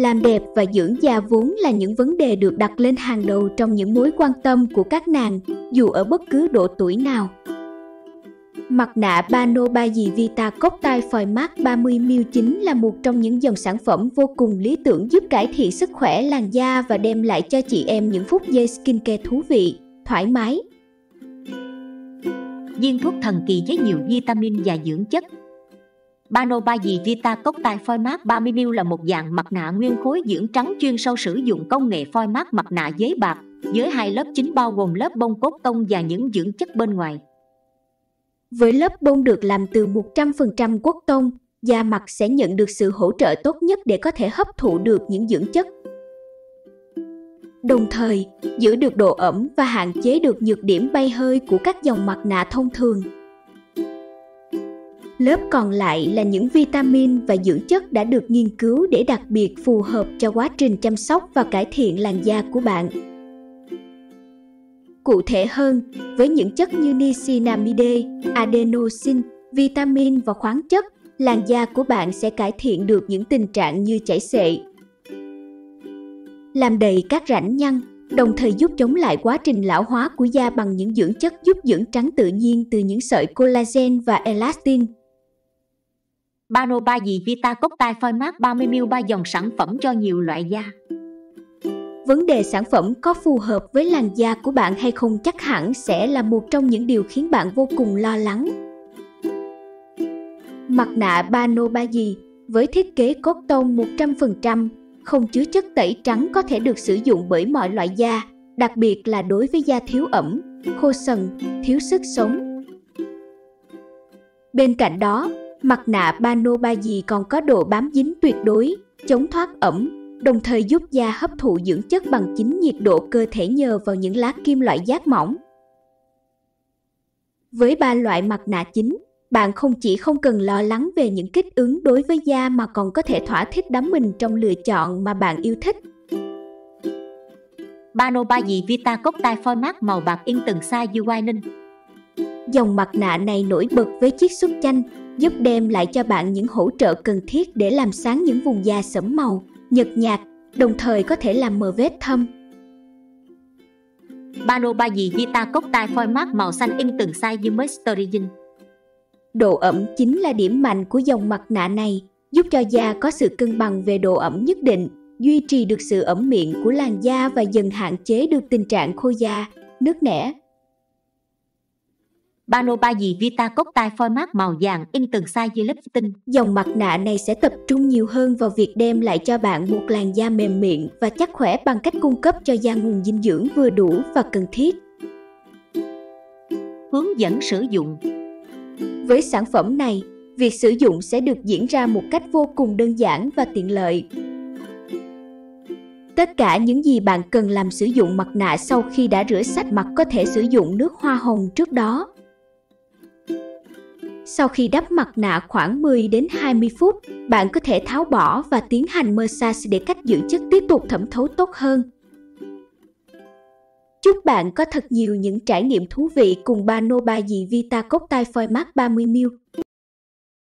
Làm đẹp và dưỡng da vốn là những vấn đề được đặt lên hàng đầu trong những mối quan tâm của các nàng, dù ở bất cứ độ tuổi nào. Mặt nạ Bano Dì Vita cốc tai phòi mát 30ml chính là một trong những dòng sản phẩm vô cùng lý tưởng giúp cải thiện sức khỏe làn da và đem lại cho chị em những phút giây skincare thú vị, thoải mái. Viên thuốc thần kỳ với nhiều vitamin và dưỡng chất Banobagi Vita cốc tai phoi mát 30ml là một dạng mặt nạ nguyên khối dưỡng trắng chuyên sâu sử dụng công nghệ phoi mát mặt nạ giấy bạc với hai lớp chính bao gồm lớp bông cốt tông và những dưỡng chất bên ngoài. Với lớp bông được làm từ 100% cốt tông, da mặt sẽ nhận được sự hỗ trợ tốt nhất để có thể hấp thụ được những dưỡng chất. Đồng thời, giữ được độ ẩm và hạn chế được nhược điểm bay hơi của các dòng mặt nạ thông thường. Lớp còn lại là những vitamin và dưỡng chất đã được nghiên cứu để đặc biệt phù hợp cho quá trình chăm sóc và cải thiện làn da của bạn. Cụ thể hơn, với những chất như niacinamide, adenosine, vitamin và khoáng chất, làn da của bạn sẽ cải thiện được những tình trạng như chảy xệ, làm đầy các rãnh nhăn, đồng thời giúp chống lại quá trình lão hóa của da bằng những dưỡng chất giúp dưỡng trắng tự nhiên từ những sợi collagen và elastin. Bano 3 dì Vita cốc tai phoi mát 30ml ba dòng sản phẩm cho nhiều loại da. Vấn đề sản phẩm có phù hợp với làn da của bạn hay không chắc hẳn sẽ là một trong những điều khiến bạn vô cùng lo lắng. Mặt nạ Bano 3 dì với thiết kế cốt tông 100%, không chứa chất tẩy trắng có thể được sử dụng bởi mọi loại da, đặc biệt là đối với da thiếu ẩm, khô sần, thiếu sức sống. Bên cạnh đó, mặt nạ Bano ba dì còn có độ bám dính tuyệt đối, chống thoát ẩm, đồng thời giúp da hấp thụ dưỡng chất bằng chính nhiệt độ cơ thể nhờ vào những lá kim loại giác mỏng. Với ba loại mặt nạ chính, bạn không chỉ không cần lo lắng về những kích ứng đối với da mà còn có thể thỏa thích đắm mình trong lựa chọn mà bạn yêu thích. Bano ba dì Vita cốc tai phoi mát màu bạc in từng size UI ninh. Dòng mặt nạ này nổi bật với chiếc xuất chanh, giúp đem lại cho bạn những hỗ trợ cần thiết để làm sáng những vùng da sẫm màu, nhợt nhạt, đồng thời có thể làm mờ vết thâm. Bano ba dì Vita cốc tai phoi mát màu xanh in từng size như Moisturizing. Độ ẩm chính là điểm mạnh của dòng mặt nạ này, giúp cho da có sự cân bằng về độ ẩm nhất định, duy trì được sự ẩm miệng của làn da và dần hạn chế được tình trạng khô da, nước nẻ. Bano ba dì Vita cốc tai phoi mát màu vàng in từng size dưới lớp tinh. Dòng mặt nạ này sẽ tập trung nhiều hơn vào việc đem lại cho bạn một làn da mềm miệng và chắc khỏe bằng cách cung cấp cho da nguồn dinh dưỡng vừa đủ và cần thiết. Hướng dẫn sử dụng với sản phẩm này, việc sử dụng sẽ được diễn ra một cách vô cùng đơn giản và tiện lợi. Tất cả những gì bạn cần làm sử dụng mặt nạ sau khi đã rửa sạch mặt có thể sử dụng nước hoa hồng trước đó. Sau khi đắp mặt nạ khoảng 10 đến 20 phút, bạn có thể tháo bỏ và tiến hành massage để cách dưỡng chất tiếp tục thẩm thấu tốt hơn. Chúc bạn có thật nhiều những trải nghiệm thú vị cùng ba Nô Ba Dì Vita cốc tai phoi mát 30ml.